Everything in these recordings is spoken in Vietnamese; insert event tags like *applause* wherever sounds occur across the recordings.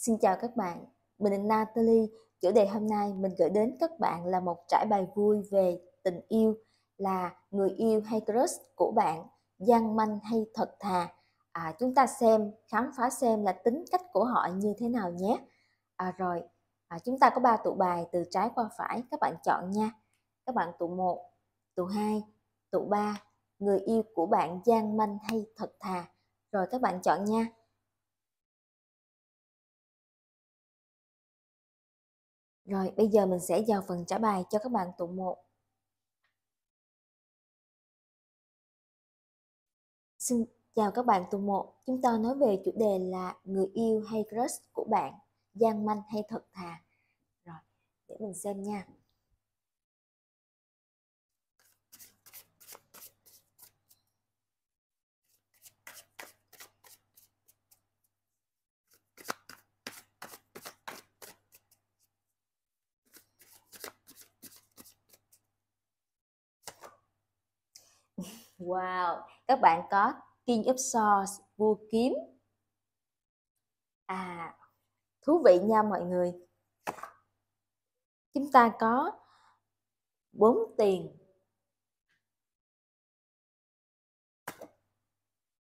Xin chào các bạn, mình là Natalie. Chủ đề hôm nay mình gửi đến các bạn là một trải bài vui về tình yêu là người yêu hay crush của bạn, gian manh hay thật thà. À, chúng ta xem, khám phá xem là tính cách của họ như thế nào nhé. À, rồi, à, chúng ta có ba tụ bài từ trái qua phải, các bạn chọn nha. Các bạn tụ 1, tụ 2, tụ 3, người yêu của bạn gian manh hay thật thà. Rồi các bạn chọn nha. Rồi, bây giờ mình sẽ vào phần trả bài cho các bạn tụ 1. Xin chào các bạn tụ 1. Chúng ta nói về chủ đề là người yêu hay crush của bạn, gian manh hay thật thà. Rồi, để mình xem nha. Wow, các bạn có King of Swords, vua kiếm. À, thú vị nha mọi người. Chúng ta có bốn tiền.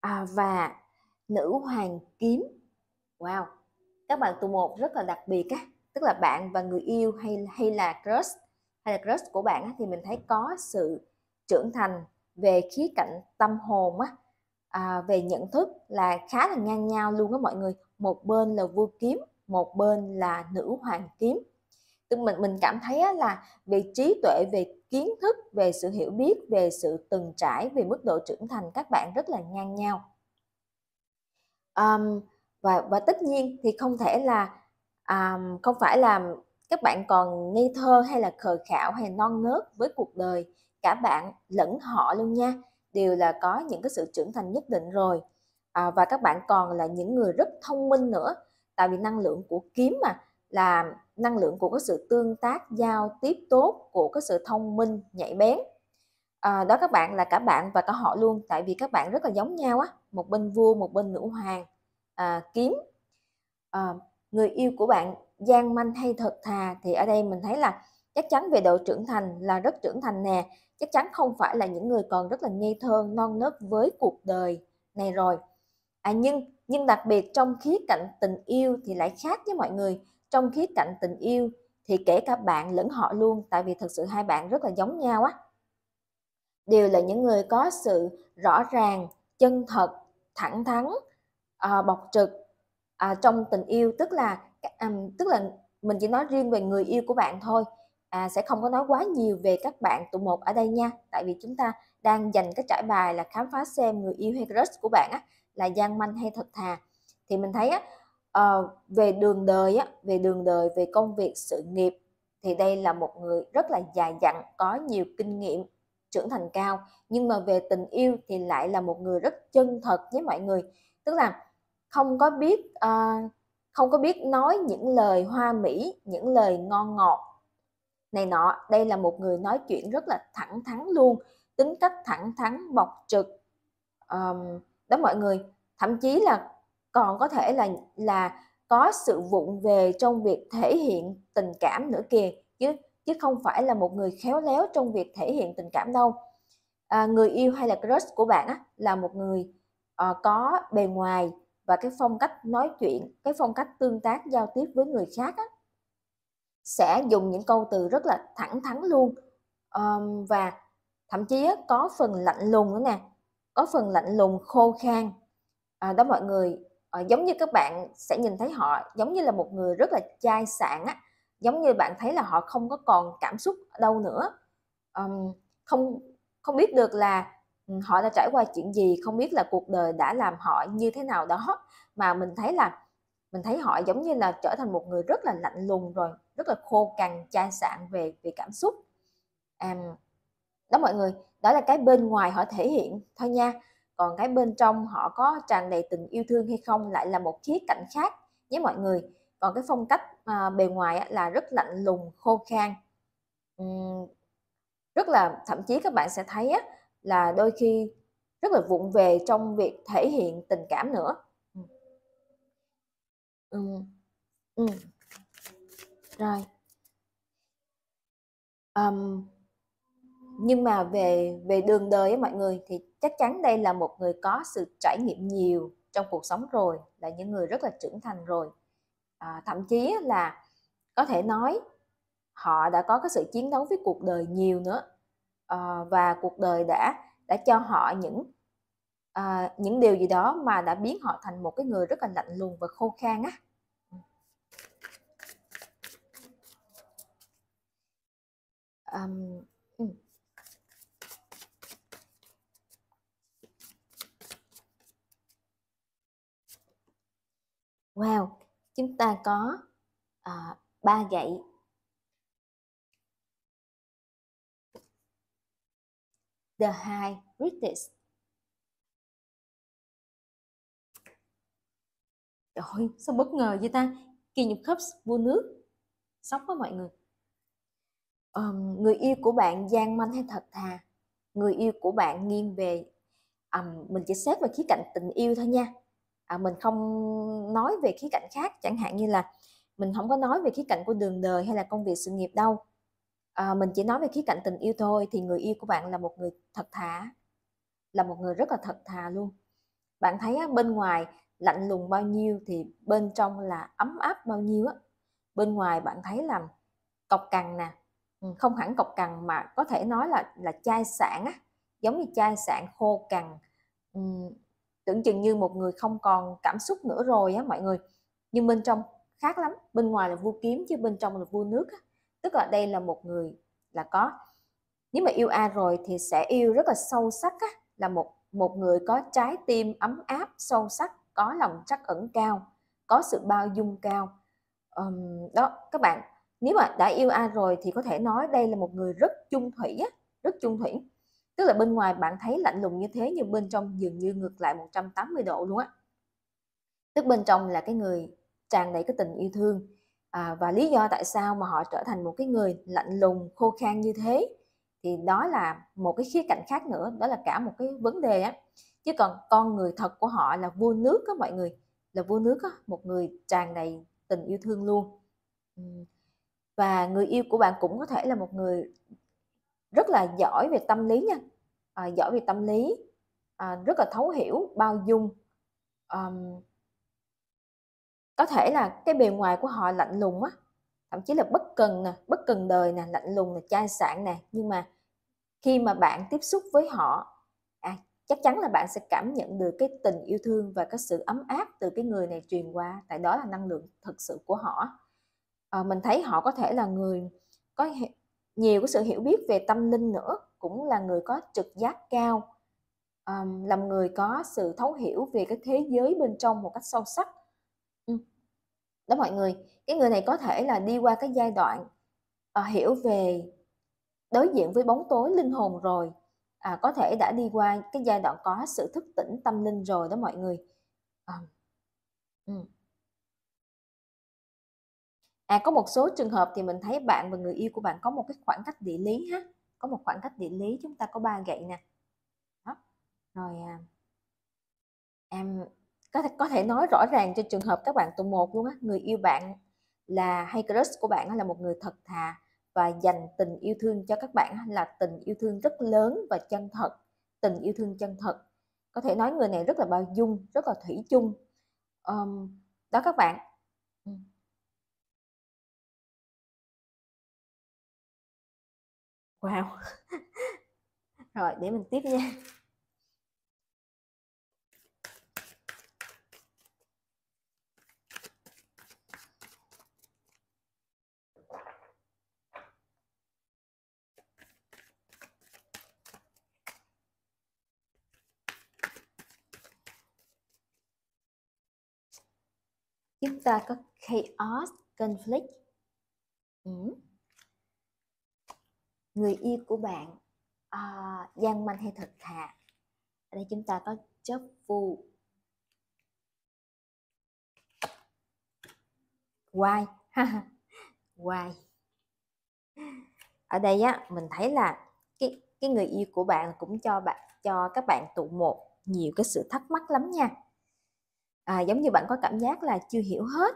À, và nữ hoàng kiếm. Wow, các bạn tụ một rất là đặc biệt á, tức là bạn và người yêu hay hay là crush hay là crush của bạn á, thì mình thấy có sự trưởng thành về khía cạnh tâm hồn á à, về nhận thức là khá là ngang nhau luôn đó mọi người. Một bên là vua kiếm một bên là nữ hoàng kiếm. Tức mình mình cảm thấy á, là về trí tuệ về kiến thức về sự hiểu biết về sự từng trải về mức độ trưởng thành các bạn rất là ngang nhau. Um, và và tất nhiên thì không thể là um, không phải là các bạn còn ngây thơ hay là khờ khạo hay non nớt với cuộc đời cả bạn lẫn họ luôn nha. Đều là có những cái sự trưởng thành nhất định rồi. À, và các bạn còn là những người rất thông minh nữa. Tại vì năng lượng của kiếm mà là năng lượng của cái sự tương tác giao tiếp tốt của cái sự thông minh nhạy bén. À, đó các bạn là cả bạn và cả họ luôn. Tại vì các bạn rất là giống nhau á. Một bên vua một bên nữ hoàng. À, kiếm. À, người yêu của bạn gian manh hay thật thà thì ở đây mình thấy là chắc chắn về độ trưởng thành là rất trưởng thành nè. Chắc chắn không phải là những người còn rất là ngây thơ non nớt với cuộc đời này rồi. À nhưng nhưng đặc biệt trong khía cạnh tình yêu thì lại khác với mọi người. Trong khía cạnh tình yêu thì kể cả bạn lẫn họ luôn tại vì thật sự hai bạn rất là giống nhau á. Đều là những người có sự rõ ràng chân thật thẳng thắn à, bộc trực à, trong tình yêu. Tức là um, tức là mình chỉ nói riêng về người yêu của bạn thôi à, sẽ không có nói quá nhiều về các bạn tụ một ở đây nha. Tại vì chúng ta đang dành cái trải bài là khám phá xem người yêu hay crush của bạn á là gian manh hay thật thà thì mình thấy á uh, về đường đời á về đường đời về công việc sự nghiệp thì đây là một người rất là dài dặn có nhiều kinh nghiệm trưởng thành cao. Nhưng mà về tình yêu thì lại là một người rất chân thật với mọi người. Tức là không có biết uh, không có biết nói những lời hoa mỹ những lời ngon ngọt này nọ đây là một người nói chuyện rất là thẳng thắn luôn tính cách thẳng thắn bộc trực um, đó mọi người. Thậm chí là còn có thể là là có sự vụng về trong việc thể hiện tình cảm nữa kìa chứ chứ không phải là một người khéo léo trong việc thể hiện tình cảm đâu. À, người yêu hay là crush của bạn á, là một người uh, có bề ngoài và cái phong cách nói chuyện cái phong cách tương tác giao tiếp với người khác á, sẽ dùng những câu từ rất là thẳng thắn luôn. Um, và thậm chí có phần lạnh lùng nữa nè có phần lạnh lùng khô khan. À, đó mọi người à, giống như các bạn sẽ nhìn thấy họ giống như là một người rất là chai sạn á giống như bạn thấy là họ không có còn cảm xúc đâu nữa. Um, không không biết được là ừ, họ đã trải qua chuyện gì không biết là cuộc đời đã làm họ như thế nào đó mà mình thấy là mình thấy họ giống như là trở thành một người rất là lạnh lùng rồi rất là khô cằn chai sạn về về cảm xúc. À, đó mọi người đó là cái bên ngoài họ thể hiện thôi nha. Còn cái bên trong họ có tràn đầy tình yêu thương hay không lại là một khía cạnh khác nhé mọi người. Còn cái phong cách à, bề ngoài là rất lạnh lùng khô khan. Uhm, rất là thậm chí các bạn sẽ thấy á, là đôi khi rất là vụng về trong việc thể hiện tình cảm nữa ừ. ừ, Rồi. um, nhưng mà về về đường đời ấy, mọi người, thì chắc chắn đây là một người có sự trải nghiệm nhiều trong cuộc sống rồi, là những người rất là trưởng thành rồi. À, thậm chí là có thể nói họ đã có cái sự chiến đấu với cuộc đời nhiều nữa, à, và cuộc đời đã đã cho họ những, à, những điều gì đó mà đã biến họ thành một cái người rất là lạnh lùng và khô khan á. um. Wow! Chúng ta có, à, ba gậy. The High British Trời ơi, sao bất ngờ vậy ta? kỳ nhục Cups, vua nước. Sốc quá mọi người. Um, người yêu của bạn gian manh hay thật thà? Người yêu của bạn nghiêng về um, mình chỉ xét về khía cạnh tình yêu thôi nha. À, mình không nói về khía cạnh khác, chẳng hạn như là mình không có nói về khía cạnh của đường đời hay là công việc sự nghiệp đâu. À, mình chỉ nói về khía cạnh tình yêu thôi, thì người yêu của bạn là một người thật thà là một người rất là thật thà luôn. Bạn thấy á, bên ngoài lạnh lùng bao nhiêu thì bên trong là ấm áp bao nhiêu á. Bên ngoài bạn thấy là cọc cằn nè, ừ, không hẳn cọc cằn mà có thể nói là là chai sạn á, giống như chai sạn khô cằn, uhm, tưởng chừng như một người không còn cảm xúc nữa rồi á mọi người. Nhưng bên trong khác lắm, bên ngoài là vua kiếm chứ bên trong là vua nước á. Tức là đây là một người là có nếu mà yêu ai rồi thì sẽ yêu rất là sâu sắc á, là một một người có trái tim ấm áp, sâu sắc, có lòng trắc ẩn cao, có sự bao dung cao. um, đó, các bạn, nếu mà đã yêu ai rồi thì có thể nói đây là một người rất chung thủy á, rất chung thủy. Tức là bên ngoài bạn thấy lạnh lùng như thế nhưng bên trong dường như ngược lại 180 độ luôn á. Tức bên trong là cái người tràn đầy cái tình yêu thương, à, và lý do tại sao mà họ trở thành một cái người lạnh lùng, khô khan như thế thì đó là một cái khía cạnh khác nữa, đó là cả một cái vấn đề á. Chứ còn con người thật của họ là vua nước á mọi người, là vua nước á, một người tràn đầy tình yêu thương luôn. Và người yêu của bạn cũng có thể là một người rất là giỏi về tâm lý nha, à, giỏi về tâm lý, à, rất là thấu hiểu, bao dung, ờm có thể là cái bề ngoài của họ lạnh lùng á, thậm chí là bất cần nè, bất cần đời nè, lạnh lùng nè, chai sạn nè, nhưng mà khi mà bạn tiếp xúc với họ, chắc chắn là bạn sẽ cảm nhận được cái tình yêu thương và cái sự ấm áp từ cái người này truyền qua, tại đó là năng lượng thực sự của họ. à, mình thấy họ có thể là người có nhiều cái sự hiểu biết về tâm linh nữa, cũng là người có trực giác cao, ờm, làm người có sự thấu hiểu về cái thế giới bên trong một cách sâu sắc. Đó mọi người, cái người này có thể là đi qua cái giai đoạn, ờ, hiểu về đối diện với bóng tối linh hồn rồi, à, có thể đã đi qua cái giai đoạn có sự thức tỉnh tâm linh rồi đó mọi người. à, ừ. À, có một số trường hợp thì mình thấy bạn và người yêu của bạn có một cái khoảng cách địa lý ha, có một khoảng cách địa lý, chúng ta có ba gậy nè. Đó, rồi, à em có thể có thể nói rõ ràng cho trường hợp các bạn tụ một luôn á, người yêu bạn là hay crush của bạn là một người thật thà và dành tình yêu thương cho các bạn là tình yêu thương rất lớn và chân thật, tình yêu thương chân thật. Có thể nói người này rất là bao dung, rất là thủy chung. um, đó các bạn. Ừ. Wow! *laughs* Rồi, để mình tiếp nha. Chúng ta có Chaos Conflict. ừ. Người yêu của bạn, à, gian manh hay thật thà? Ở đây chúng ta có chấp phù. Why? *laughs* Why? Ở đây á, mình thấy là cái cái người yêu của bạn cũng cho bạn cho các bạn tụ một nhiều cái sự thắc mắc lắm nha. À, giống như bạn có cảm giác là chưa hiểu hết.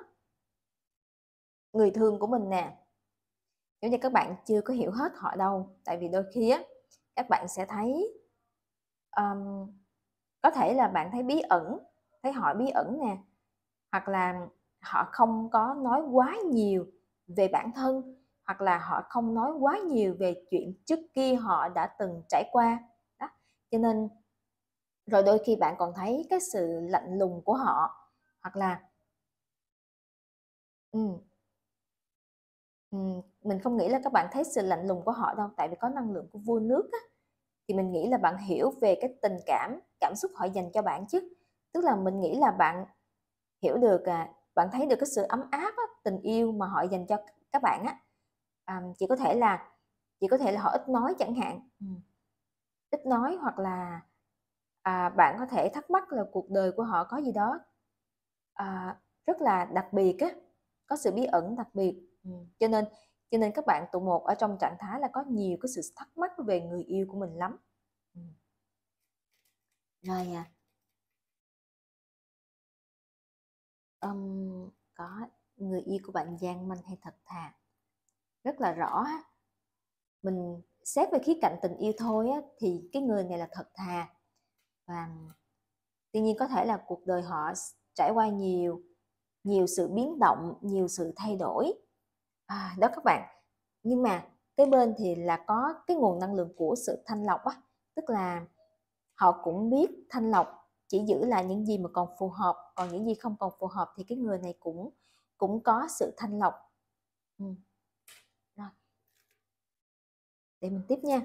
người thương của mình nè. Nếu như các bạn chưa có hiểu hết họ đâu. Tại vì đôi khi á các bạn sẽ thấy um, có thể là bạn thấy bí ẩn thấy họ bí ẩn nè. Hoặc là họ không có nói quá nhiều về bản thân. Hoặc là họ không nói quá nhiều về chuyện trước kia họ đã từng trải qua. Đó cho nên rồi đôi khi bạn còn thấy cái sự lạnh lùng của họ hoặc là ừ, ừ, mình không nghĩ là các bạn thấy sự lạnh lùng của họ đâu tại vì có năng lượng của vua nước á, thì mình nghĩ là bạn hiểu về cái tình cảm cảm xúc họ dành cho bạn chứ. Tức là mình nghĩ là bạn hiểu được à, bạn thấy được cái sự ấm áp á, tình yêu mà họ dành cho các bạn á. À, chỉ có thể là chỉ có thể là họ ít nói chẳng hạn. Ừ. ít nói hoặc là à, bạn có thể thắc mắc là cuộc đời của họ có gì đó à, rất là đặc biệt á có sự bí ẩn đặc biệt. Ừ. cho nên cho nên các bạn tụ một ở trong trạng thái là có nhiều cái sự thắc mắc về người yêu của mình lắm. Ừ. rồi à. Um, có người yêu của bạn gian manh hay thật thà? Rất là rõ mình xét về khía cạnh tình yêu thôi á, thì cái người này là thật thà và tuy nhiên có thể là cuộc đời họ trải qua nhiều nhiều sự biến động nhiều sự thay đổi. À, đó các bạn. Nhưng mà cái bên thì là có cái nguồn năng lượng của sự thanh lọc á. Tức là họ cũng biết thanh lọc chỉ giữ là những gì mà còn phù hợp còn những gì không còn phù hợp thì cái người này cũng cũng có sự thanh lọc. Ừ. rồi. Để mình tiếp nha.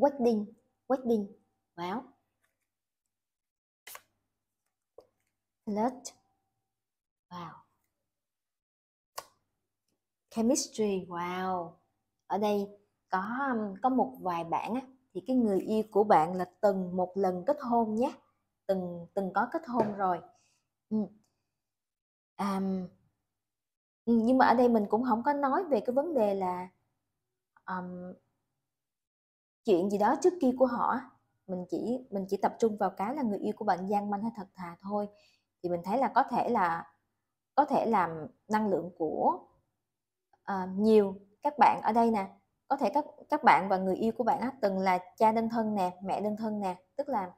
Wedding wedding wow flirt wow chemistry wow ở đây có um, có một vài bạn á, thì cái người yêu của bạn là từng một lần kết hôn nhé. Từng từng có kết hôn rồi. Ừ. um, nhưng mà ở đây mình cũng không có nói về cái vấn đề là um, chuyện gì đó trước kia của họ mình chỉ mình chỉ tập trung vào cái là người yêu của bạn gian manh hay thật thà thôi. Thì mình thấy là có thể là có thể làm năng lượng của uh, nhiều các bạn ở đây nè. Có thể các các bạn và người yêu của bạn á, từng là cha đơn thân nè mẹ đơn thân nè tức là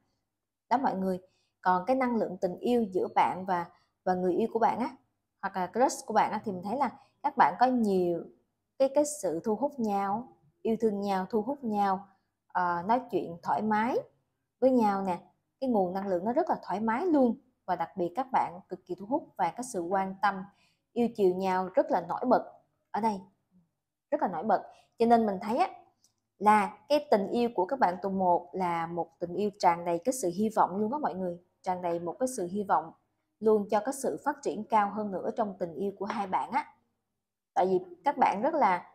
đó mọi người. Còn cái năng lượng tình yêu giữa bạn và và người yêu của bạn á hoặc là crush của bạn á, thì mình thấy là các bạn có nhiều cái cái sự thu hút nhau yêu thương nhau thu hút nhau uh, nói chuyện thoải mái với nhau nè. Cái nguồn năng lượng nó rất là thoải mái luôn và đặc biệt các bạn cực kỳ thu hút và có sự quan tâm yêu chiều nhau rất là nổi bật ở đây. Rất là nổi bật. Cho nên mình thấy á, là cái tình yêu của các bạn tuần một là một tình yêu tràn đầy cái sự hy vọng luôn đó mọi người. Tràn đầy một cái sự hy vọng luôn cho cái sự phát triển cao hơn nữa trong tình yêu của hai bạn á. Tại vì các bạn rất là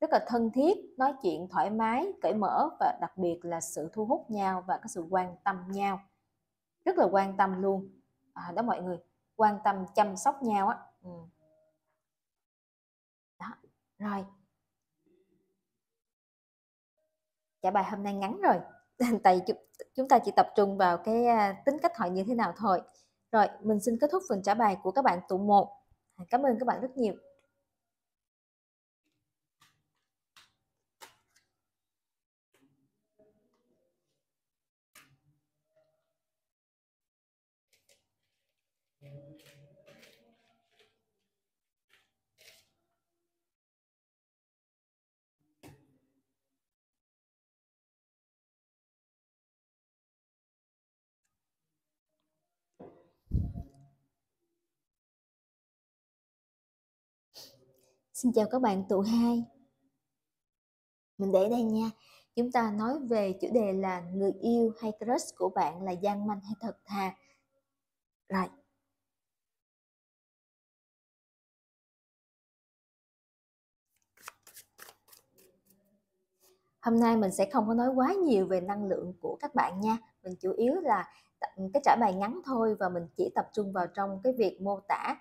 rất là thân thiết nói chuyện thoải mái cởi mở và đặc biệt là sự thu hút nhau và cái sự quan tâm nhau. Rất là quan tâm luôn. À, đó mọi người quan tâm chăm sóc nhau á. Ừ. đó rồi. Trả bài hôm nay ngắn rồi. *laughs* Tại chúng ta chỉ tập trung vào cái à, tính cách họ như thế nào thôi. Rồi mình xin kết thúc phần trả bài của các bạn tụ 1 à, cảm ơn các bạn rất nhiều. Xin chào các bạn, tụ hai. Mình để đây nha. Chúng ta nói về chủ đề là người yêu hay crush của bạn là gian manh hay thật thà. Rồi. Hôm nay mình sẽ không có nói quá nhiều về năng lượng của các bạn nha. Mình chủ yếu là cái trả bài ngắn thôi và mình chỉ tập trung vào trong cái việc mô tả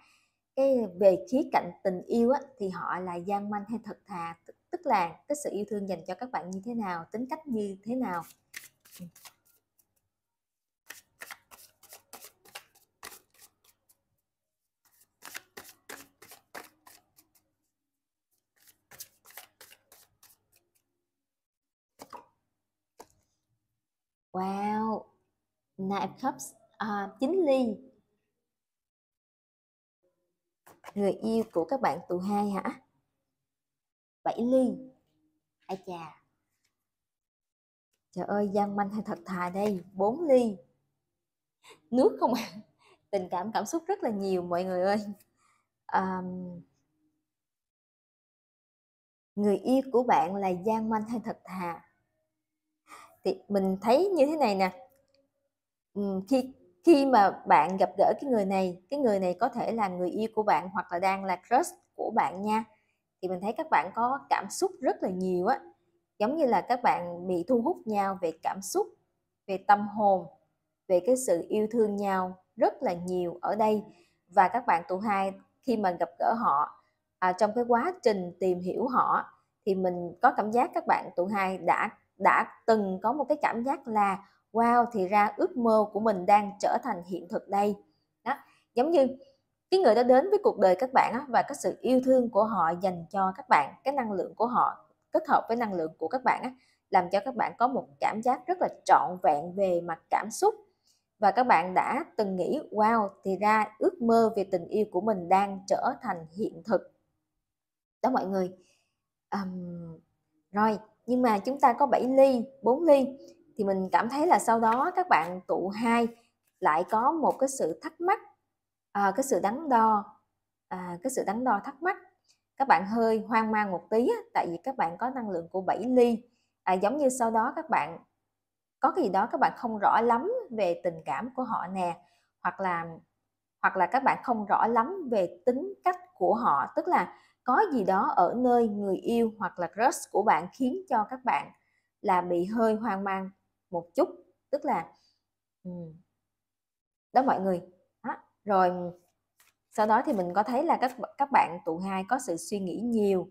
cái về khía cạnh tình yêu á, thì họ là gian manh hay thật thà? Tức là cái sự yêu thương dành cho các bạn như thế nào? Tính cách như thế nào? Wow, Nine Cups, à, 9 ly. Người yêu của các bạn tụ hai hả? bảy ly. Ai chà. Trời ơi, gian manh hay thật thà đây, bốn ly. Nước không ạ? À? *laughs* Tình cảm cảm xúc rất là nhiều mọi người ơi. À, người yêu của bạn là gian manh hay thật thà? thì mình thấy như thế này nè khi khi mà bạn gặp gỡ cái người này cái người này có thể là người yêu của bạn hoặc là đang là crush của bạn nha thì mình thấy các bạn có cảm xúc rất là nhiều á. Giống như là các bạn bị thu hút nhau về cảm xúc về tâm hồn về cái sự yêu thương nhau rất là nhiều ở đây. Và các bạn tụ hai khi mà gặp gỡ họ à, trong cái quá trình tìm hiểu họ thì mình có cảm giác các bạn tụ hai đã đã từng có một cái cảm giác là wow thì ra ước mơ của mình đang trở thành hiện thực đây. Đó giống như cái người đó đến với cuộc đời các bạn á, và cái sự yêu thương của họ dành cho các bạn cái năng lượng của họ kết hợp với năng lượng của các bạn á, làm cho các bạn có một cảm giác rất là trọn vẹn về mặt cảm xúc. Và các bạn đã từng nghĩ wow thì ra ước mơ về tình yêu của mình đang trở thành hiện thực. Đó mọi người. Um, rồi nhưng mà chúng ta có 7 ly 4 ly thì mình cảm thấy là sau đó các bạn tụ hai lại có một cái sự thắc mắc à, cái sự đắn đo à, cái sự đắn đo thắc mắc. Các bạn hơi hoang mang một tí tại vì các bạn có năng lượng của 7 ly. À, giống như sau đó các bạn có cái gì đó các bạn không rõ lắm về tình cảm của họ nè hoặc là hoặc là các bạn không rõ lắm về tính cách của họ. Tức là có gì đó ở nơi người yêu hoặc là crush của bạn khiến cho các bạn là bị hơi hoang mang một chút, tức là ừ, đó mọi người đó. rồi sau đó thì mình có thấy là các các bạn tụ hai có sự suy nghĩ nhiều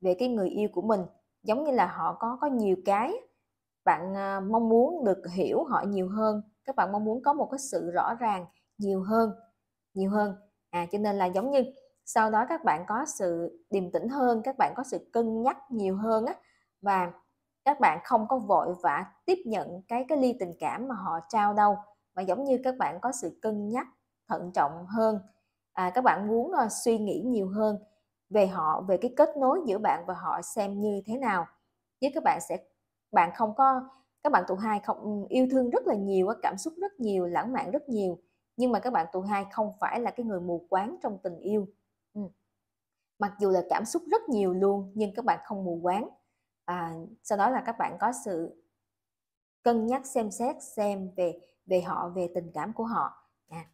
về cái người yêu của mình, giống như là họ có có nhiều cái bạn à, mong muốn được hiểu họ nhiều hơn, các bạn mong muốn có một cái sự rõ ràng nhiều hơn nhiều hơn à cho nên là giống như sau đó các bạn có sự điềm tĩnh hơn, các bạn có sự cân nhắc nhiều hơn á, và các bạn không có vội vã tiếp nhận cái cái ly tình cảm mà họ trao đâu mà giống như các bạn có sự cân nhắc thận trọng hơn. À, các bạn muốn uh, suy nghĩ nhiều hơn về họ về cái kết nối giữa bạn và họ xem như thế nào. Chứ các bạn sẽ bạn không có các bạn tụ hai không ừ, yêu thương rất là nhiều cảm xúc rất nhiều lãng mạn rất nhiều nhưng mà các bạn tụ hai không phải là cái người mù quáng trong tình yêu. Ừ. Mặc dù là cảm xúc rất nhiều luôn nhưng các bạn không mù quáng à, sau đó là các bạn có sự cân nhắc xem xét xem về về họ về tình cảm của họ. À,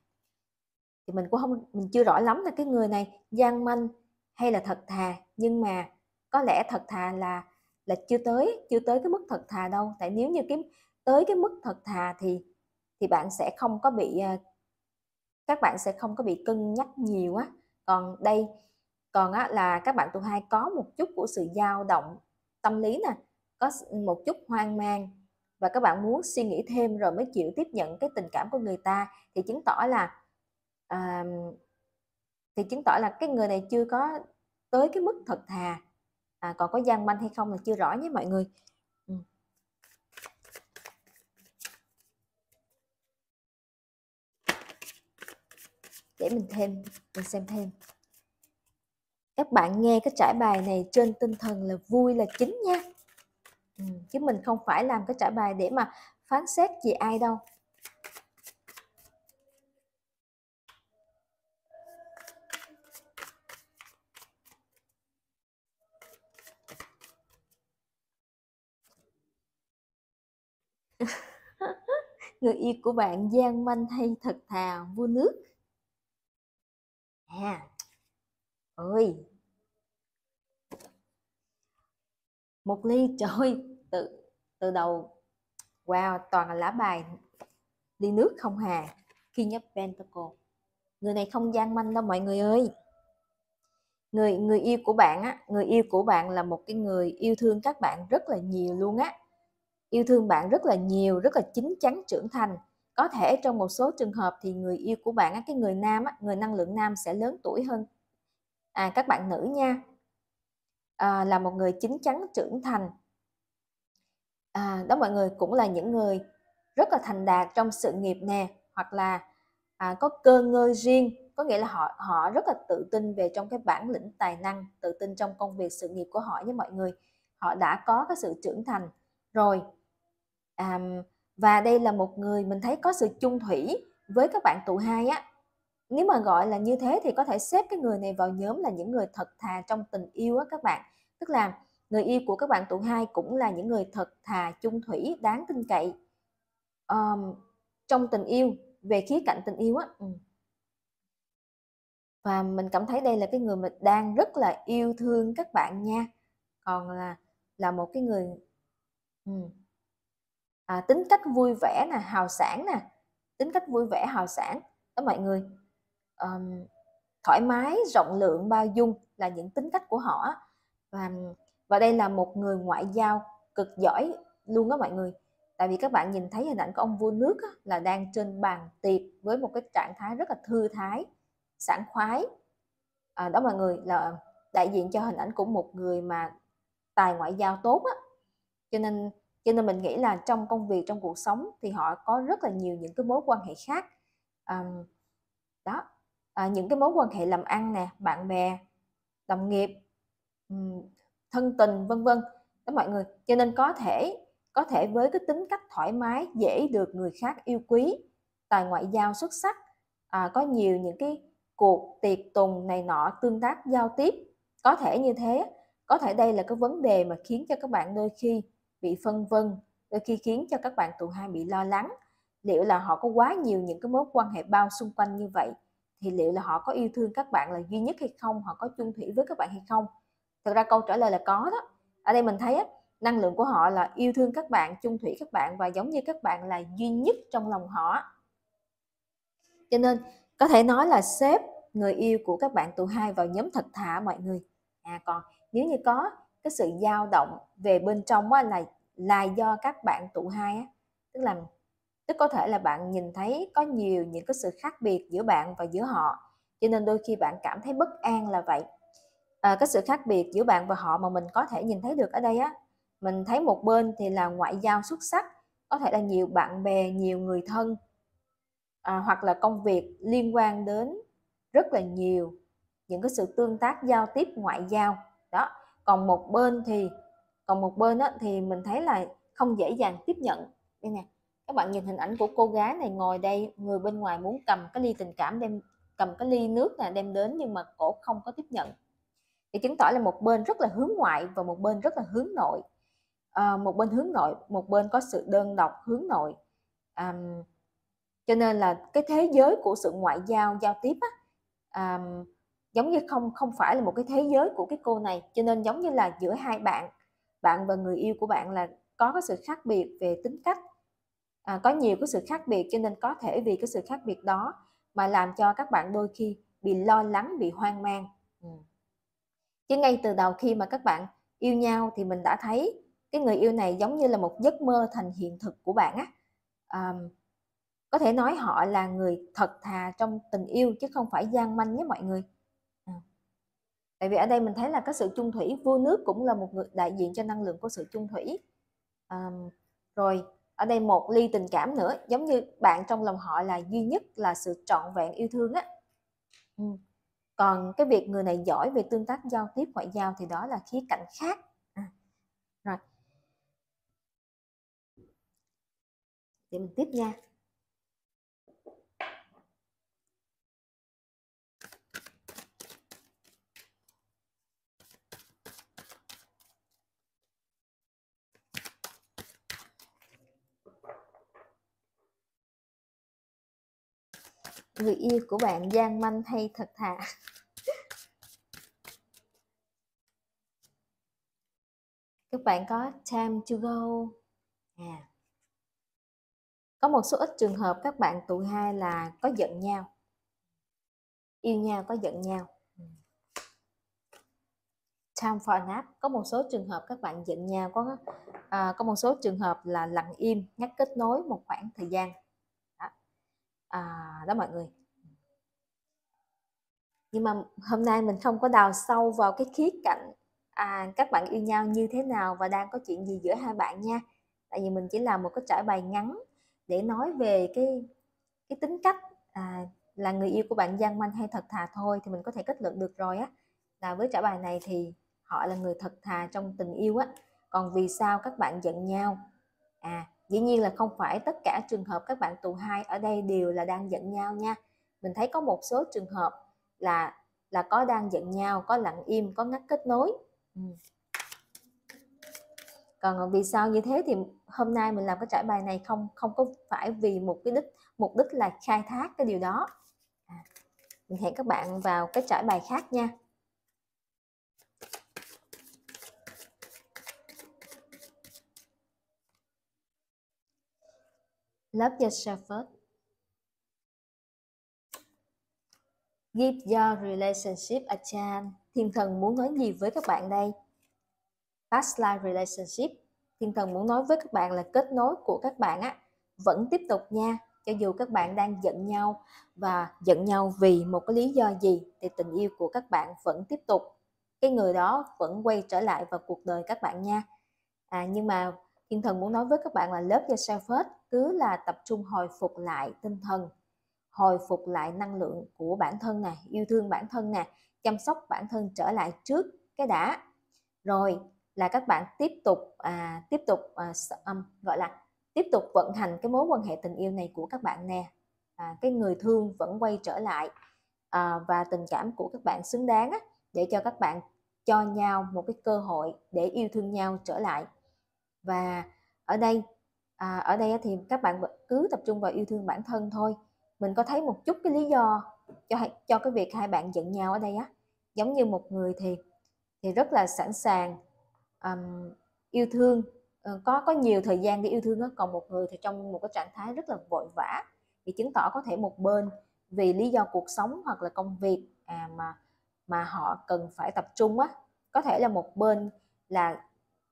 thì mình cũng không mình chưa rõ lắm là cái người này gian manh hay là thật thà nhưng mà có lẽ thật thà là là chưa tới chưa tới cái mức thật thà đâu. Tại nếu như cái tới cái mức thật thà thì thì bạn sẽ không có bị à, các bạn sẽ không có bị cân nhắc nhiều á. Còn đây còn á, là các bạn tụ hai có một chút của sự dao động tâm lý nè có ừ, một chút hoang mang. Và các bạn muốn suy nghĩ thêm rồi mới chịu tiếp nhận cái tình cảm của người ta thì chứng tỏ là à, thì chứng tỏ là cái người này chưa có tới cái mức thật thà. À, còn có gian manh hay không là chưa rõ nhé mọi người. Ừ. để mình thêm mình xem thêm các bạn nghe cái trải bài này trên tinh thần là vui là chính nha. Ừ, chứ mình không phải làm cái trải bài để mà phán xét gì ai đâu. *laughs* Người yêu của bạn gian manh hay thật thà vua nước? À ơi. Một ly *laughs* trời từ từ đầu. Wow, toàn là lá bài, ly nước không hà. Khi nhấp Pentacle. Người này không gian manh đâu mọi người ơi. Người người yêu của bạn á, người yêu của bạn là một cái người yêu thương các bạn rất là nhiều luôn á. Yêu thương bạn rất là nhiều, rất là chín chắn trưởng thành. Có thể trong một số trường hợp thì người yêu của bạn á, cái người nam á, người năng lượng nam sẽ lớn tuổi hơn à các bạn nữ nha. À, là một người chín chắn trưởng thành. À, đó mọi người cũng là những người rất là thành đạt trong sự nghiệp nè hoặc là à, có cơ ngơi riêng. Có nghĩa là họ họ rất là tự tin về trong cái bản lĩnh tài năng tự tin trong công việc sự nghiệp của họ với mọi người. Họ đã có cái sự trưởng thành rồi. À, và đây là một người mình thấy có sự chung thủy với các bạn tụ hai á nếu mà gọi là như thế thì có thể xếp cái người này vào nhóm là những người thật thà trong tình yêu á các bạn. Tức là người yêu của các bạn tuổi hai cũng là những người thật thà chung thủy đáng tin cậy um, trong tình yêu về khía cạnh tình yêu á. Và mình cảm thấy đây là cái người mình đang rất là yêu thương các bạn nha. Còn là là một cái người um, à, tính cách vui vẻ nè hào sản nè tính cách vui vẻ hào sản đó mọi người um, thoải mái rộng lượng bao dung là những tính cách của họ và và đây là một người ngoại giao cực giỏi luôn đó mọi người. Tại vì các bạn nhìn thấy hình ảnh của ông vua nước á, là đang trên bàn tiệc với một cái trạng thái rất là thư thái sảng khoái. À, đó mọi người là đại diện cho hình ảnh của một người mà tài ngoại giao tốt á. Cho nên cho nên mình nghĩ là trong công việc trong cuộc sống thì họ có rất là nhiều những cái mối quan hệ khác. À, đó à, những cái mối quan hệ làm ăn nè bạn bè đồng nghiệp thân tình vân vân. Đó mọi người. Cho nên có thể có thể với cái tính cách thoải mái dễ được người khác yêu quý tài ngoại giao xuất sắc à, có nhiều những cái cuộc tiệc tùng này nọ tương tác giao tiếp có thể như thế. Có thể đây là cái vấn đề mà khiến cho các bạn đôi khi bị phân vân đôi khi khiến cho các bạn tụ hai bị lo lắng. Liệu là họ có quá nhiều những cái mối quan hệ bao xung quanh như vậy? Thì liệu là họ có yêu thương các bạn là duy nhất hay không? Họ có chung thủy với các bạn hay không? Thực ra câu trả lời là có đó. Ở đây mình thấy á, năng lượng của họ là yêu thương các bạn chung thủy các bạn và giống như các bạn là duy nhất trong lòng họ. Cho nên có thể nói là xếp người yêu của các bạn tụ hai vào nhóm thật thà mọi người. À còn nếu như có cái sự dao động về bên trong á, là là do các bạn tụ hai á, tức là tức có thể là bạn nhìn thấy có nhiều những cái sự khác biệt giữa bạn và giữa họ cho nên đôi khi bạn cảm thấy bất an là vậy. À, cái sự khác biệt giữa bạn và họ mà mình có thể nhìn thấy được ở đây á mình thấy một bên thì là ngoại giao xuất sắc có thể là nhiều bạn bè nhiều người thân à, hoặc là công việc liên quan đến rất là nhiều những cái sự tương tác giao tiếp ngoại giao. Đó còn một bên thì còn một bên á, thì mình thấy là không dễ dàng tiếp nhận. Đây nè các bạn nhìn hình ảnh của cô gái này ngồi đây người bên ngoài muốn cầm cái ly tình cảm đem cầm cái ly nước này đem đến nhưng mà cổ không có tiếp nhận. Thì chứng tỏ là một bên rất là hướng ngoại và một bên rất là hướng nội. À, một bên hướng nội một bên có sự đơn độc hướng nội. À, cho nên là cái thế giới của sự ngoại giao giao tiếp á, à, giống như không không phải là một cái thế giới của cái cô này. Cho nên giống như là giữa hai bạn bạn và người yêu của bạn là có cái sự khác biệt về tính cách à, có nhiều cái sự khác biệt cho nên có thể vì cái sự khác biệt đó mà làm cho các bạn đôi khi bị lo lắng bị hoang mang. Ừ. Chứ ngay từ đầu khi mà các bạn yêu nhau thì mình đã thấy cái người yêu này giống như là một giấc mơ thành hiện thực của bạn á. À, có thể nói họ là người thật thà trong tình yêu chứ không phải gian manh với mọi người. À. tại vì ở đây mình thấy là cái sự chung thủy vua nước cũng là một người đại diện cho năng lượng của sự chung thủy. À, rồi ở đây một ly tình cảm nữa giống như bạn trong lòng họ là duy nhất là sự trọn vẹn yêu thương á. Ừ. Còn cái việc người này giỏi về tương tác giao tiếp ngoại giao thì đó là khía cạnh khác. À, rồi. Để mình tiếp nha. Người yêu của bạn gian manh hay thật thà? Các bạn có time to go? À. Có một số ít trường hợp các bạn tụi hai là có giận nhau. Yêu nhau có giận nhau. Time for a nap. Có một số trường hợp các bạn giận nhau có à, có một số trường hợp là lặng im ngắt kết nối một khoảng thời gian à, đó mọi người. Nhưng mà hôm nay mình không có đào sâu vào cái khía cạnh à, các bạn yêu nhau như thế nào và đang có chuyện gì giữa hai bạn nha. Tại vì mình chỉ làm một cái trải bài ngắn để nói về cái cái tính cách à, là người yêu của bạn gian manh hay thật thà thôi thì mình có thể kết luận được rồi á. Là với trả bài này thì họ là người thật thà trong tình yêu á. Còn vì sao các bạn giận nhau? À dĩ nhiên là không phải tất cả trường hợp các bạn tù hai ở đây đều là đang giận nhau nha. Mình thấy có một số trường hợp là là có đang giận nhau có lặng im có ngắt kết nối. Ừ. còn vì sao như thế thì hôm nay mình làm cái trải bài này không không có phải vì một cái đích mục đích là khai thác cái điều đó. À, mình hẹn các bạn vào cái trải bài khác nha. Love yourself first. Give your relationship a chance. Thiên thần muốn nói gì với các bạn đây? Past life relationship. Thiên thần muốn nói với các bạn là kết nối của các bạn á vẫn tiếp tục nha. Cho dù các bạn đang giận nhau và giận nhau vì một cái lý do gì thì tình yêu của các bạn vẫn tiếp tục. Cái người đó vẫn quay trở lại vào cuộc đời các bạn nha. À, nhưng mà thiên thần muốn nói với các bạn là lớp yourself first cứ là tập trung hồi phục lại tinh thần hồi phục lại năng lượng của bản thân nè yêu thương bản thân nè chăm sóc bản thân trở lại trước cái đã. Rồi là các bạn tiếp tục à, tiếp tục à, um, gọi là tiếp tục vận hành cái mối quan hệ tình yêu này của các bạn nè. À, cái người thương vẫn quay trở lại à, và tình cảm của các bạn xứng đáng á, để cho các bạn cho nhau một cái cơ hội để yêu thương nhau trở lại và ở đây à, ở đây thì các bạn cứ tập trung vào yêu thương bản thân thôi. Mình có thấy một chút cái lý do cho cho cái việc hai bạn giận nhau ở đây á. Giống như một người thì thì rất là sẵn sàng um, yêu thương. Ừ, có có nhiều thời gian để yêu thương đó còn một người thì trong một cái trạng thái rất là vội vã thì chứng tỏ có thể một bên vì lý do cuộc sống hoặc là công việc à, mà mà họ cần phải tập trung á. Có thể là một bên là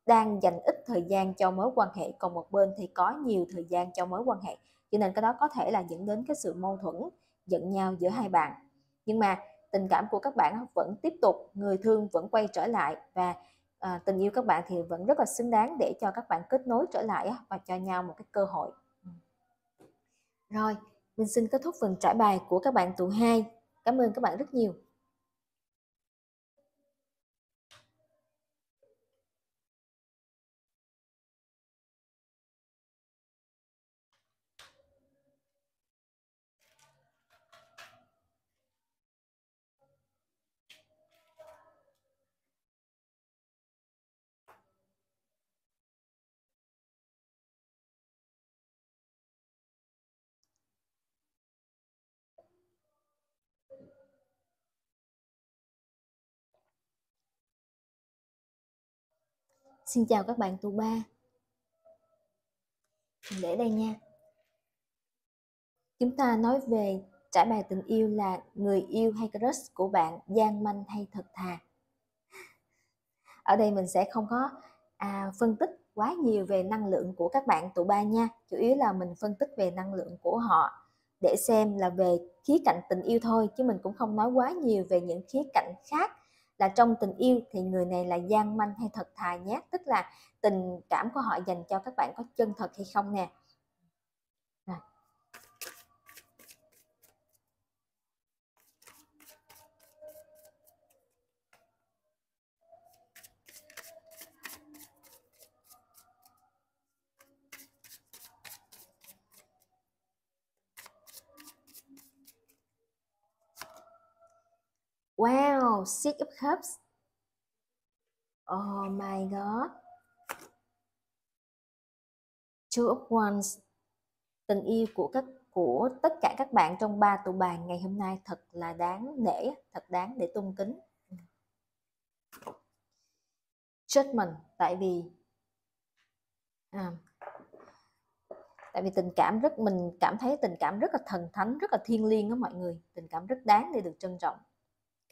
đang dành ít thời gian cho mối quan hệ còn một bên thì có nhiều thời gian cho mối quan hệ. Cho nên cái đó có thể là dẫn đến cái sự mâu thuẫn giận nhau giữa hai bạn. Nhưng mà tình cảm của các bạn vẫn tiếp tục người thương vẫn quay trở lại và à, tình yêu các bạn thì vẫn rất là xứng đáng để cho các bạn kết nối trở lại và cho nhau một cái cơ hội. Rồi mình xin kết thúc phần trải bài của các bạn tụ hai. Cảm ơn các bạn rất nhiều. Xin chào các bạn tù ba. Để đây nha. Chúng ta nói về trải bài tình yêu là người yêu hay crush của bạn gian manh hay thật thà. Ở đây mình sẽ không có à, phân tích quá nhiều về năng lượng của các bạn tụ ba nha. Chủ yếu là mình phân tích về năng lượng của họ để xem là về khía cạnh tình yêu thôi chứ mình cũng không nói quá nhiều về những khía cạnh khác là trong tình yêu thì người này là gian manh hay thật thà nhé tức là tình cảm của họ dành cho các bạn có chân thật hay không nè? Wow, Six of Cups. Oh my god. Two of Wands. Tình yêu của các của tất cả các bạn trong ba tụ bàn ngày hôm nay thật là đáng để thật đáng để tôn kính. Judgment tại vì à, tại vì tình cảm rất mình cảm thấy tình cảm rất là thần thánh rất là thiêng liêng đó mọi người tình cảm rất đáng để được trân trọng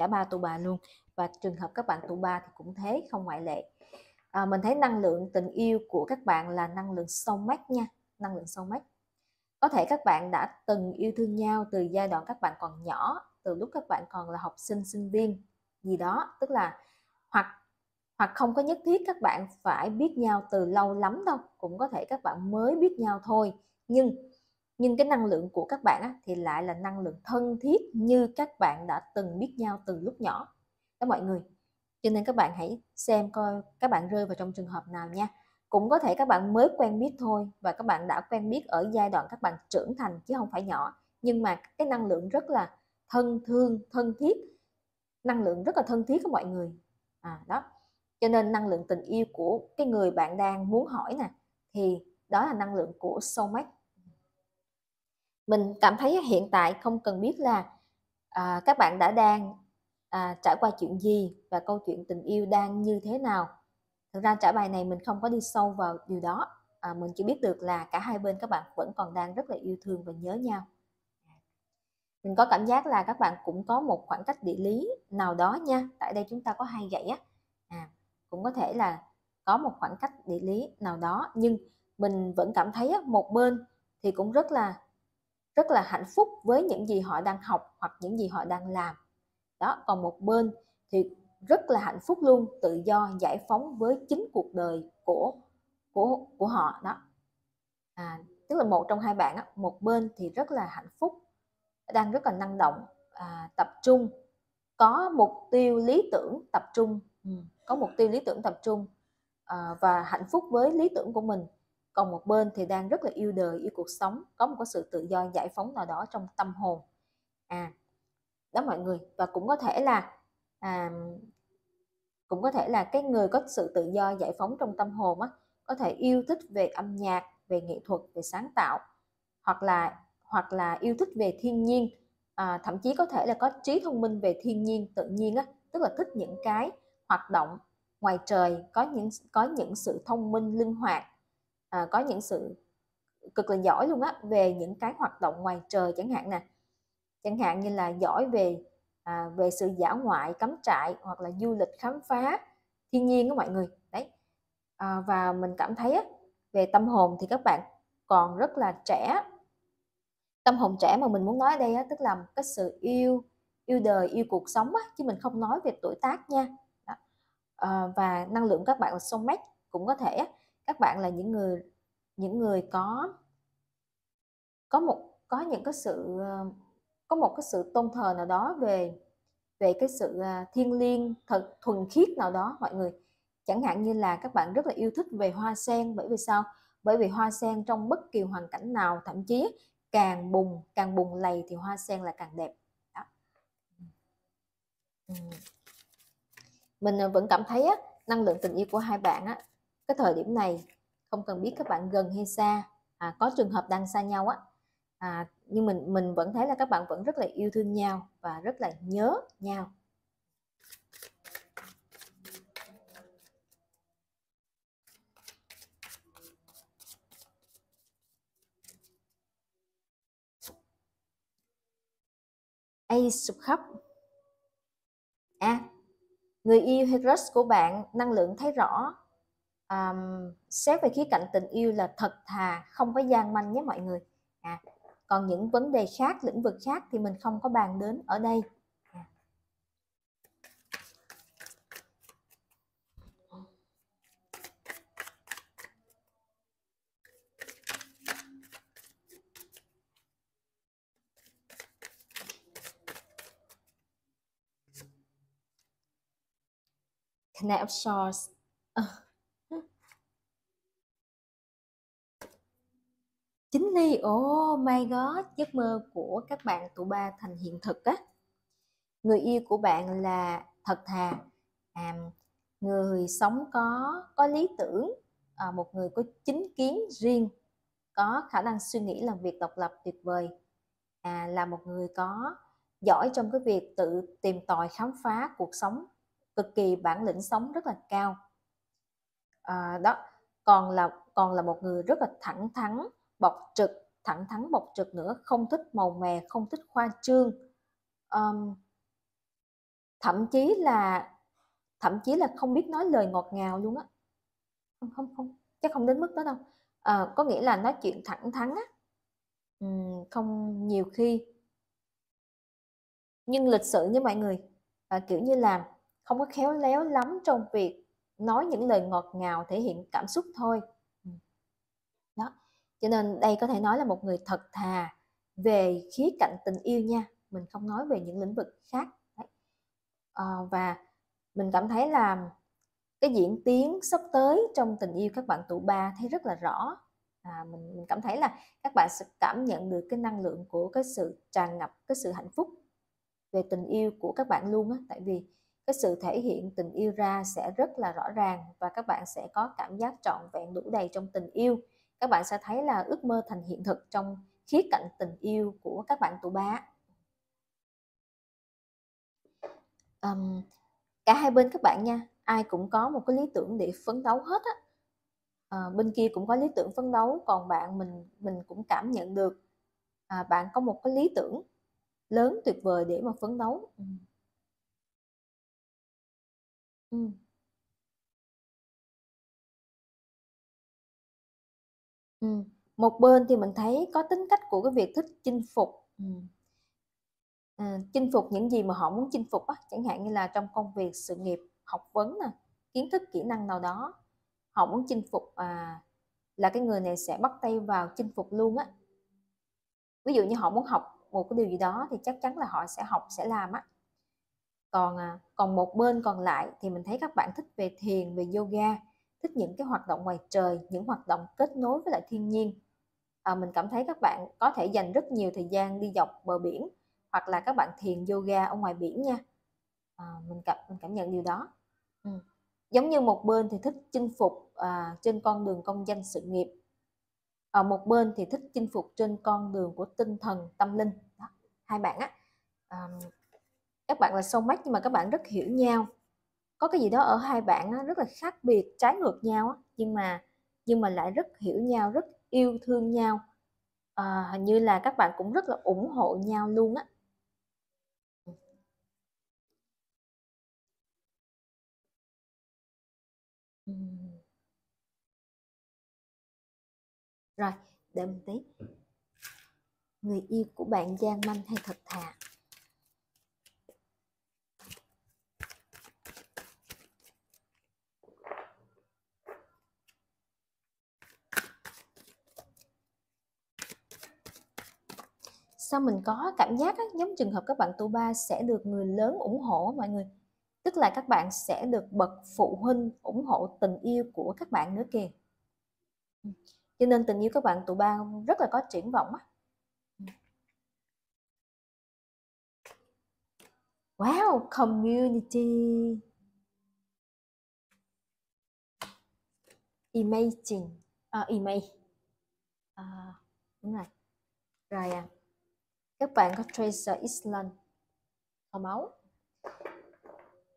cả ba tụ bà luôn. Và trường hợp các bạn tụ ba thì cũng thế không ngoại lệ. À, mình thấy năng lượng tình yêu của các bạn là năng lượng sâu mát nha năng lượng sâu mát có thể các bạn đã từng yêu thương nhau từ giai đoạn các bạn còn nhỏ từ lúc các bạn còn là học sinh sinh viên gì đó. Tức là hoặc hoặc không có nhất thiết các bạn phải biết nhau từ lâu lắm đâu. Cũng có thể các bạn mới biết nhau thôi. Nhưng nhưng cái năng lượng của các bạn á, thì lại là năng lượng thân thiết như các bạn đã từng biết nhau từ lúc nhỏ. Đó mọi người. Cho nên các bạn hãy xem coi các bạn rơi vào trong trường hợp nào nha. Cũng có thể các bạn mới quen biết thôi và các bạn đã quen biết ở giai đoạn các bạn trưởng thành chứ không phải nhỏ. Nhưng mà cái năng lượng rất là thân thương thân thiết. Năng lượng rất là thân thiết các mọi người. À đó. Cho nên năng lượng tình yêu của cái người bạn đang muốn hỏi nè thì đó là năng lượng của soulmate mình cảm thấy hiện tại không cần biết là à, các bạn đã đang à, trải qua chuyện gì và câu chuyện tình yêu đang như thế nào. Thực ra trả bài này mình không có đi sâu vào điều đó. À, mình chỉ biết được là cả hai bên các bạn vẫn còn đang rất là yêu thương và nhớ nhau. Mình có cảm giác là các bạn cũng có một khoảng cách địa lý nào đó nha. Tại đây chúng ta có hai gậy á. À, cũng có thể là có một khoảng cách địa lý nào đó. Nhưng mình vẫn cảm thấy một bên thì cũng rất là rất là hạnh phúc với những gì họ đang học hoặc những gì họ đang làm. Đó còn một bên thì rất là hạnh phúc luôn tự do giải phóng với chính cuộc đời của của của họ đó. À, tức là một trong hai bạn đó, một bên thì rất là hạnh phúc đang rất là năng động à, tập trung có mục tiêu lý tưởng tập trung. Ừ, có mục tiêu lý tưởng tập trung à, và hạnh phúc với lý tưởng của mình còn một bên thì đang rất là yêu đời yêu cuộc sống có một cái sự tự do giải phóng nào đó trong tâm hồn. À đó mọi người. Và cũng có thể là à, cũng có thể là cái người có sự tự do giải phóng trong tâm hồn á có thể yêu thích về âm nhạc về nghệ thuật về sáng tạo hoặc là hoặc là yêu thích về thiên nhiên. À, thậm chí có thể là có trí thông minh về thiên nhiên tự nhiên á tức là thích những cái hoạt động ngoài trời có những có những sự thông minh linh hoạt à, có những sự cực là giỏi luôn á về những cái hoạt động ngoài trời chẳng hạn nè. Chẳng hạn như là giỏi về à, về sự dã ngoại cắm trại hoặc là du lịch khám phá thiên nhiên đó mọi người. Đấy. À, và mình cảm thấy á, về tâm hồn thì các bạn còn rất là trẻ. Tâm hồn trẻ mà mình muốn nói ở đây á, tức là cái sự yêu yêu đời yêu cuộc sống á, chứ mình không nói về tuổi tác nha. Đó. À, và năng lượng các bạn là soulmate cũng có thể các bạn là những người những người có có một có những cái sự ờ, có một cái sự tôn thờ nào đó về về cái sự ờ, thiên liêng thật thuần khiết nào đó mọi người. Chẳng hạn như là các bạn rất là yêu thích về hoa sen bởi vì sao? Bởi vì hoa sen trong bất kỳ hoàn cảnh nào thậm chí càng bùng càng bùng lầy thì hoa sen là càng đẹp. Đó. mình ờ, vẫn cảm thấy á, năng lượng tình yêu của hai bạn á, cái thời điểm này không cần biết các bạn gần hay xa. À, có trường hợp đang xa nhau á. À, nhưng mình mình vẫn thấy là các bạn vẫn rất là yêu thương nhau và rất là nhớ nhau. Ace of Cup À, người yêu hay crush của bạn năng lượng thấy rõ um, xét về khía cạnh tình yêu là thật thà không có gian manh nhé mọi người. À, còn những vấn đề khác lĩnh vực khác thì mình không có bàn đến ở đây. À. Canal Shores chính ly oh my god giấc mơ của các bạn tụ ba thành hiện thực á. Người yêu của bạn là thật thà. À, người sống có có lý tưởng. À, một người có chính kiến riêng có khả năng suy nghĩ làm việc độc lập tuyệt vời. À, là một người có giỏi trong cái việc tự tìm tòi khám phá cuộc sống cực kỳ bản lĩnh sống rất là cao. À, đó còn là còn là một người rất là thẳng thắn bộc trực thẳng thắn bộc trực nữa không thích màu mè không thích khoa trương. Um, thậm chí là thậm chí là không biết nói lời ngọt ngào luôn á. Không không không chắc không đến mức đó đâu. À, có nghĩa là nói chuyện thẳng thắn á. Uhm, không nhiều khi. Nhưng lịch sự như mọi người à, kiểu như là không có khéo léo lắm trong việc nói những lời ngọt ngào thể hiện cảm xúc thôi cho nên đây có thể nói là một người thật thà về khía cạnh tình yêu nha. Mình không nói về những lĩnh vực khác. Đấy. À, và mình cảm thấy là cái diễn tiến sắp tới trong tình yêu các bạn tụ ba thấy rất là rõ. À, mình, mình cảm thấy là các bạn sẽ cảm nhận được cái năng lượng của cái sự tràn ngập cái sự hạnh phúc về tình yêu của các bạn luôn á. Tại vì cái sự thể hiện tình yêu ra sẽ rất là rõ ràng và các bạn sẽ có cảm giác trọn vẹn đủ đầy trong tình yêu các bạn sẽ thấy là ước mơ thành hiện thực trong khía cạnh tình yêu của các bạn tụ bá um, cả hai bên các bạn nha ai cũng có một cái lý tưởng để phấn đấu hết á à, bên kia cũng có lý tưởng phấn đấu còn bạn mình mình cũng cảm nhận được à, bạn có một cái lý tưởng lớn tuyệt vời để mà phấn đấu ừ. Ừ. Một bên thì mình thấy có tính cách của cái việc thích chinh phục. Ừ. À, chinh phục những gì mà họ muốn chinh phục á, chẳng hạn như là trong công việc, sự nghiệp, học vấn nè, kiến thức, kỹ năng nào đó. Họ muốn chinh phục à, là cái người này sẽ bắt tay vào chinh phục luôn á. Ví dụ như họ muốn học một cái điều gì đó thì chắc chắn là họ sẽ học, sẽ làm á còn à, còn một bên còn lại thì mình thấy các bạn thích về thiền về yoga thích những cái hoạt động ngoài trời những hoạt động kết nối với lại thiên nhiên. À, mình cảm thấy các bạn có thể dành rất nhiều thời gian đi dọc bờ biển hoặc là các bạn thiền yoga ở ngoài biển nha. À, mình cảm mình cảm nhận điều đó. Ừ. giống như một bên thì thích chinh phục à, trên con đường công danh sự nghiệp. Ở một bên thì thích chinh phục trên con đường của tinh thần tâm linh. Đó. hai bạn á. À, các bạn là soulmate nhưng mà các bạn rất hiểu nhau có cái gì đó ở hai bạn rất là khác biệt trái ngược nhau nhưng mà nhưng mà lại rất hiểu nhau rất yêu thương nhau. À, hình như là các bạn cũng rất là ủng hộ nhau luôn á. Rồi đợi một tí. Người yêu của bạn gian manh hay thật thà? Sao mình có cảm giác á, giống trường hợp các bạn tu ba sẽ được người lớn ủng hộ mọi người? Tức là các bạn sẽ được bậc phụ huynh ủng hộ tình yêu của các bạn nữa kìa. Ừ, cho nên tình yêu các bạn tụ ba rất là có triển vọng á. Ừ. Wow community. Imaging. À, image. À, đúng rồi. Rồi à các bạn có Tracer Island kho máu?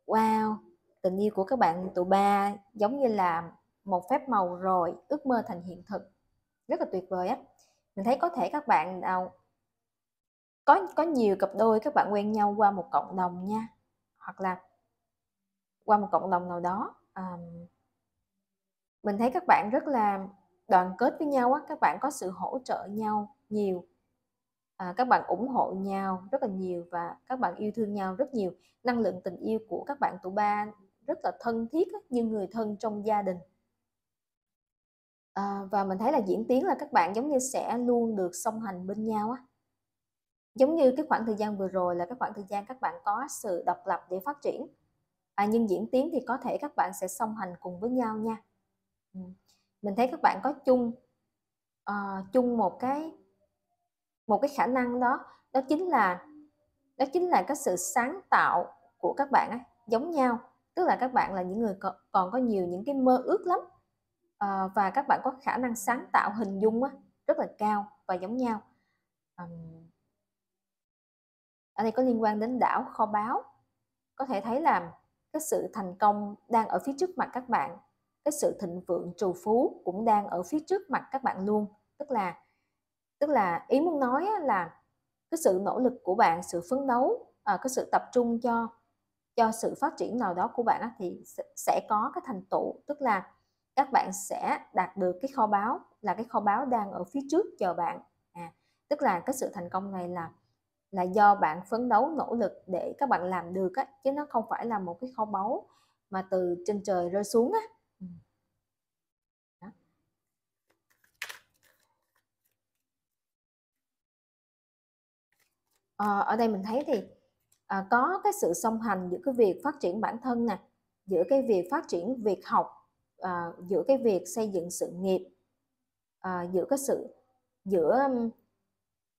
Wow tình yêu của các bạn tụ ba giống như là một phép màu rồi ước mơ thành hiện thực. Rất là tuyệt vời á. Mình thấy có thể các bạn nào có có nhiều cặp đôi các bạn quen nhau qua một cộng đồng nha. Hoặc là qua một cộng đồng nào đó. Um, mình thấy các bạn rất là đoàn kết với nhau á. Các bạn có sự hỗ trợ nhau nhiều à, các bạn ủng hộ nhau rất là nhiều và các bạn yêu thương nhau rất nhiều. Năng lượng tình yêu của các bạn tụ ba rất là thân thiết như người thân trong gia đình. À, và mình thấy là diễn tiến là các bạn giống như sẽ luôn được song hành bên nhau á. Giống như cái khoảng thời gian vừa rồi là cái khoảng thời gian các bạn có sự độc lập để phát triển. À, nhưng diễn tiến thì có thể các bạn sẽ song hành cùng với nhau nha. Ừ. mình thấy các bạn có chung uh, chung một cái một cái khả năng đó đó chính là đó chính là cái sự sáng tạo của các bạn ấy, giống nhau. Tức là các bạn là những người còn, còn có nhiều những cái mơ ước lắm. À, và các bạn có khả năng sáng tạo hình dung á, rất là cao và giống nhau. À, ở đây có liên quan đến đảo kho báu. Có thể thấy là cái sự thành công đang ở phía trước mặt các bạn cái sự thịnh vượng trù phú cũng đang ở phía trước mặt các bạn luôn. Tức là tức là ý muốn nói là cái sự nỗ lực của bạn sự phấn đấu à, cái sự tập trung cho cho sự phát triển nào đó của bạn thì sẽ có cái thành tựu. Tức là các bạn sẽ đạt được cái kho báu là cái kho báu đang ở phía trước chờ bạn. À, tức là cái sự thành công này là là do bạn phấn đấu nỗ lực để các bạn làm được á chứ nó không phải là một cái kho báu mà từ trên trời rơi xuống á ừ. À, ở đây mình thấy thì à, có cái sự song hành giữa cái việc phát triển bản thân nè giữa cái việc phát triển việc học à, giữa cái việc xây dựng sự nghiệp à, giữa cái sự giữa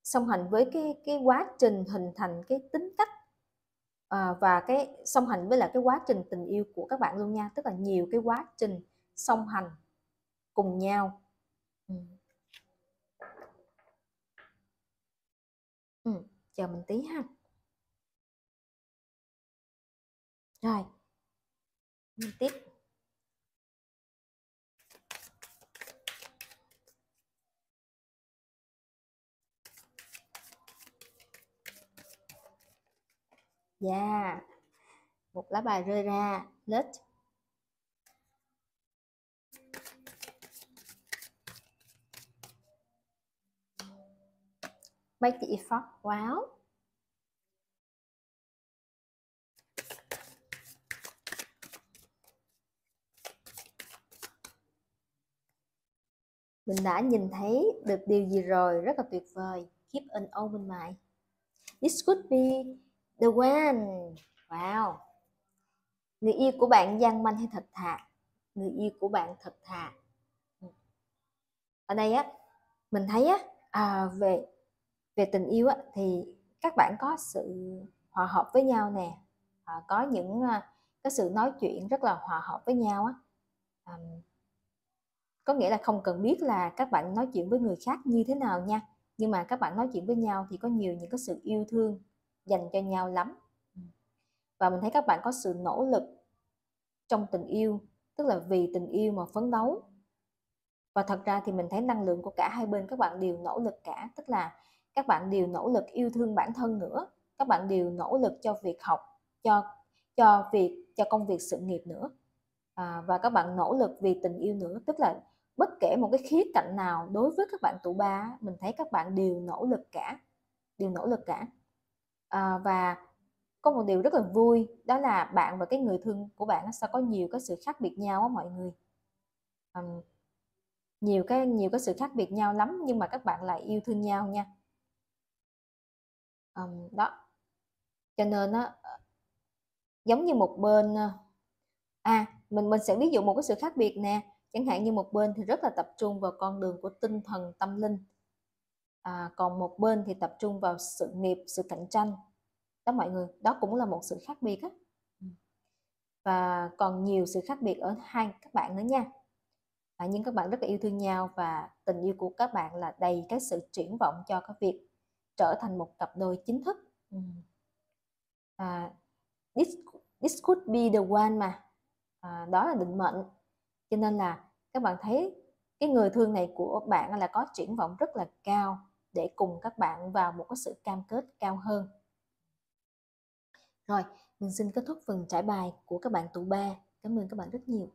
song hành với cái cái quá trình hình thành cái tính cách à, và cái song hành với là cái quá trình tình yêu của các bạn luôn nha. Tức là nhiều cái quá trình song hành cùng nhau. Ừ. Ừ, chờ mình tí ha rồi mình tiếp Yeah. Một lá bài rơi ra. Let. Make the effort. Wow. Mình đã nhìn thấy được điều gì rồi, rất là tuyệt vời. Keep an open mind. This could be The one. Wow. Người yêu của bạn gian manh hay thật thà? Người yêu của bạn thật thà. Ở đây á, mình thấy á, à, về về tình yêu á, thì các bạn có sự hòa hợp với nhau nè, à, có những à, cái sự nói chuyện rất là hòa hợp với nhau á. À, có nghĩa là không cần biết là các bạn nói chuyện với người khác như thế nào nha nhưng mà các bạn nói chuyện với nhau thì có nhiều những cái sự yêu thương dành cho nhau lắm và mình thấy các bạn có sự nỗ lực trong tình yêu tức là vì tình yêu mà phấn đấu và thật ra thì mình thấy năng lượng của cả hai bên các bạn đều nỗ lực cả tức là các bạn đều nỗ lực yêu thương bản thân nữa. Các bạn đều nỗ lực cho việc học cho cho việc cho công việc sự nghiệp nữa. À, và các bạn nỗ lực vì tình yêu nữa. Tức là bất kể một cái khía cạnh nào đối với các bạn tụ ba mình thấy các bạn đều nỗ lực cả đều nỗ lực cả. À, và có một điều rất là vui đó là bạn và cái người thương của bạn sẽ có nhiều cái sự khác biệt nhau á mọi người. Um, nhiều cái nhiều cái sự khác biệt nhau lắm nhưng mà các bạn lại yêu thương nhau nha um, đó. Cho nên á ờ, giống như một bên ờ, à mình mình sẽ ví dụ một cái sự khác biệt nè. Chẳng hạn như một bên thì rất là tập trung vào con đường của tinh thần tâm linh à, còn một bên thì tập trung vào sự nghiệp sự cạnh tranh. Đó mọi người đó cũng là một sự khác biệt á. Và còn nhiều sự khác biệt ở hai các bạn nữa nha. À, nhưng các bạn rất là yêu thương nhau và tình yêu của các bạn là đầy cái sự triển vọng cho cái việc trở thành một cặp đôi chính thức ừ. à, this, this could be the one mà à, đó là định mệnh cho nên là các bạn thấy cái người thương này của bạn là có triển vọng rất là cao để cùng các bạn vào một cái sự cam kết cao hơn rồi, mình xin kết thúc phần trải bài của các bạn tụ ba. Cảm ơn các bạn rất nhiều.